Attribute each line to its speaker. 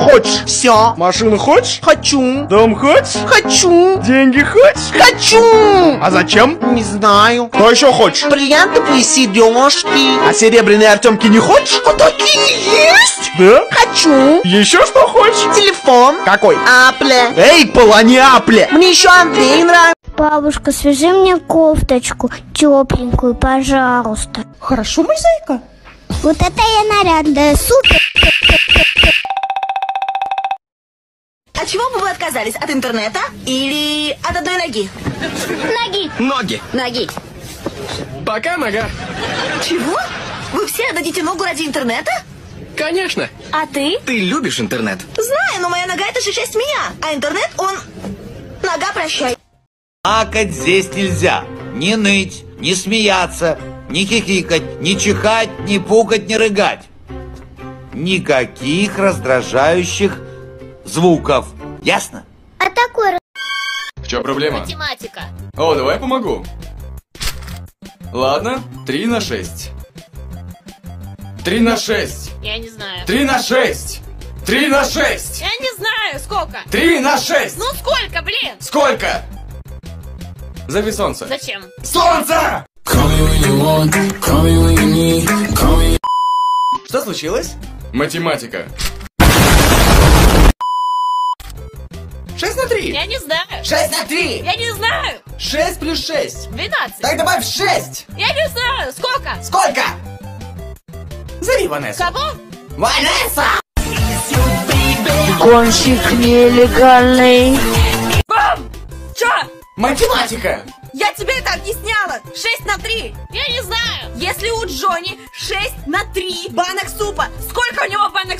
Speaker 1: хочешь?
Speaker 2: Все.
Speaker 1: Машину хочешь?
Speaker 2: Хочу.
Speaker 1: Дом хочешь?
Speaker 2: Хочу.
Speaker 1: Деньги хочешь?
Speaker 2: Хочу.
Speaker 1: А зачем?
Speaker 2: Не знаю.
Speaker 1: Что еще хочешь?
Speaker 2: Бриллиантовые сережки.
Speaker 1: А серебряные артемки не хочешь?
Speaker 2: А такие есть?
Speaker 1: Да?
Speaker 2: Хочу.
Speaker 1: Еще что хочешь?
Speaker 2: Телефон.
Speaker 1: Какой?
Speaker 2: Апле.
Speaker 1: Apple, а не Apple.
Speaker 2: Мне еще Андрей нравится.
Speaker 3: Бабушка, свяжи мне кофточку тепленькую, пожалуйста.
Speaker 2: Хорошо, мой зайка.
Speaker 3: Вот это я нарядная, супер.
Speaker 4: От чего бы вы отказались? От интернета или от одной ноги?
Speaker 3: Ноги.
Speaker 5: Ноги.
Speaker 4: Ноги.
Speaker 5: Пока нога.
Speaker 4: Чего? Вы все отдадите ногу ради интернета?
Speaker 5: Конечно.
Speaker 4: А ты?
Speaker 5: Ты любишь интернет.
Speaker 4: Знаю, но моя нога это же часть меня. А интернет, он... Нога, прощай.
Speaker 6: Плакать здесь нельзя. Не ныть, не смеяться, не хихикать, не чихать, не пукать, не рыгать. Никаких раздражающих звуков. Ясно?
Speaker 3: А такой
Speaker 7: В чем проблема?
Speaker 8: Математика.
Speaker 7: О, давай помогу. Ладно, 3 на 6. 3 на 6.
Speaker 8: Я не знаю.
Speaker 7: 3 на 6. 3 на 6.
Speaker 8: Я не знаю, сколько.
Speaker 7: 3 на 6.
Speaker 8: Ну сколько, блин?
Speaker 7: Сколько? Зови солнце.
Speaker 8: Зачем?
Speaker 7: Солнце! Что случилось? Математика. 6 на 3.
Speaker 8: Я не знаю.
Speaker 7: 6 на 3.
Speaker 8: Я не знаю.
Speaker 7: 6 плюс 6.
Speaker 8: 12.
Speaker 7: Так добавь 6.
Speaker 8: Я не знаю, сколько?
Speaker 7: Сколько? Зови Ванессу.
Speaker 8: Кого?
Speaker 7: Ванесса!
Speaker 3: гонщик нелегальный.
Speaker 4: Бам! Чё?
Speaker 7: Математика!
Speaker 4: Я тебе это объясняла. 6 на 3.
Speaker 8: Я не знаю.
Speaker 4: Если у Джонни 6 на 3 банок супа, сколько у него банок